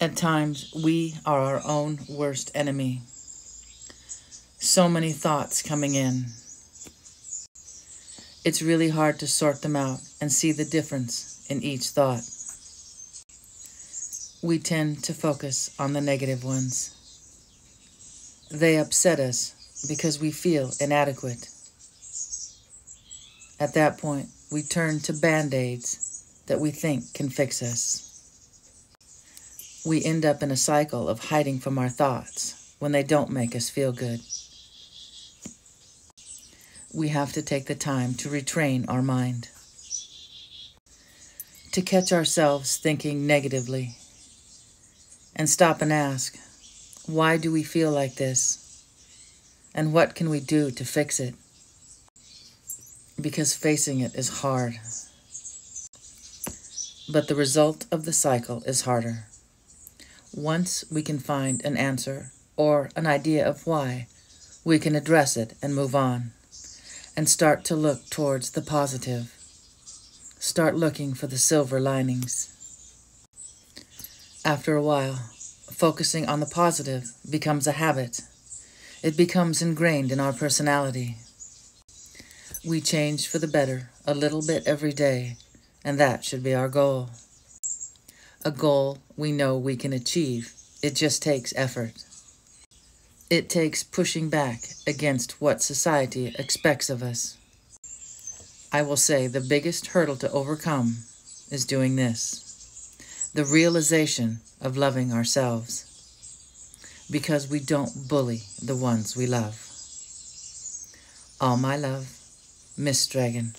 At times, we are our own worst enemy. So many thoughts coming in. It's really hard to sort them out and see the difference in each thought. We tend to focus on the negative ones. They upset us because we feel inadequate. At that point, we turn to band aids that we think can fix us. We end up in a cycle of hiding from our thoughts when they don't make us feel good. We have to take the time to retrain our mind, to catch ourselves thinking negatively, and stop and ask, why do we feel like this? And what can we do to fix it? Because facing it is hard. But the result of the cycle is harder. Once we can find an answer or an idea of why, we can address it and move on and start to look towards the positive. Start looking for the silver linings. After a while, focusing on the positive becomes a habit. It becomes ingrained in our personality. We change for the better a little bit every day, and that should be our goal a goal we know we can achieve. It just takes effort. It takes pushing back against what society expects of us. I will say the biggest hurdle to overcome is doing this the realization of loving ourselves because we don't bully the ones we love. All my love, Mystdragon.